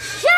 Yeah.